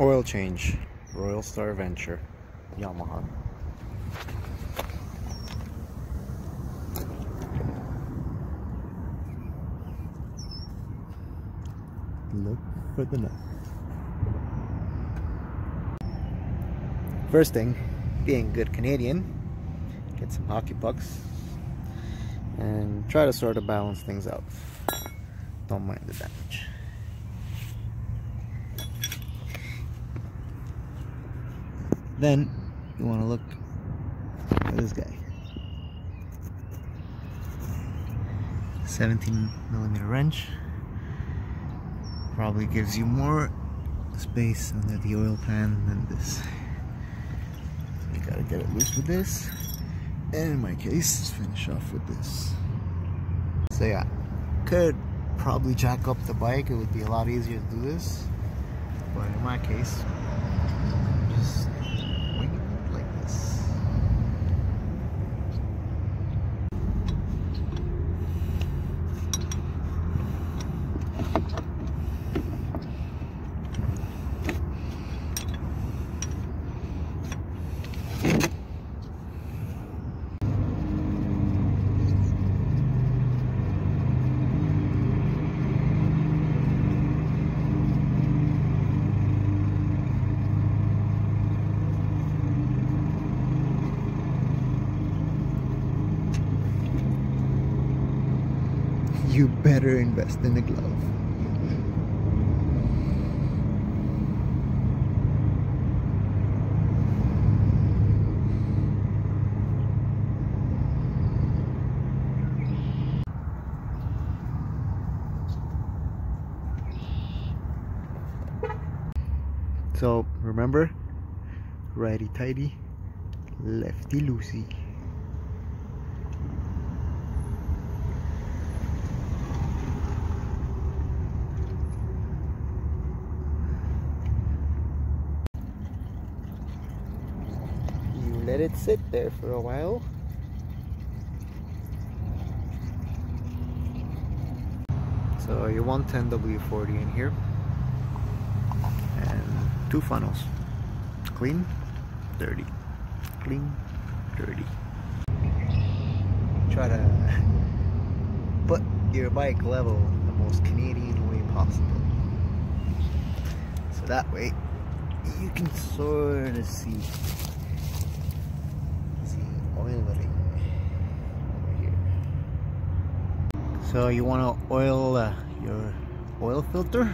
Oil change, Royal Star Venture, Yamaha. Look for the nut. First thing, being good Canadian, get some hockey pucks and try to sort of balance things out. Don't mind the damage. Then you want to look at this guy. 17 millimeter wrench probably gives you more space under the oil pan than this. You gotta get it loose with this. And in my case, let's finish off with this. So yeah, could probably jack up the bike. It would be a lot easier to do this. But in my case, just you better invest in a glove. So remember, righty tighty, lefty loosey. Let it sit there for a while. So you want 10W40 in here and two funnels. Clean, dirty. Clean, dirty. Try to put your bike level the most Canadian way possible. So that way you can sort of see here. So you want to oil uh, your oil filter.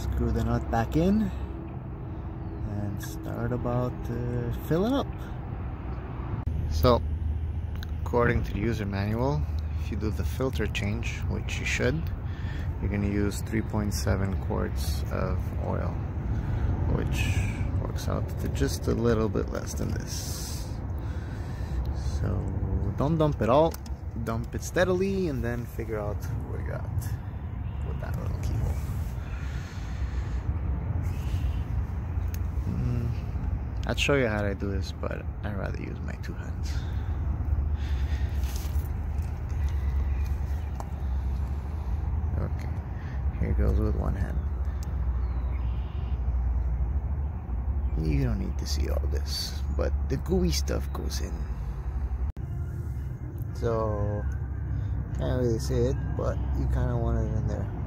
Screw the nut back in and start about uh, filling up. So according to the user manual, if you do the filter change, which you should, you're going to use 3.7 quarts of oil, which works out to just a little bit less than this. So don't dump it all, dump it steadily and then figure out where you're with that little keyhole. Mm, I'd show you how to do this, but I'd rather use my two hands. Okay, here goes with one hand. You don't need to see all this, but the gooey stuff goes in. So, can't really see it, but you kind of want it in there.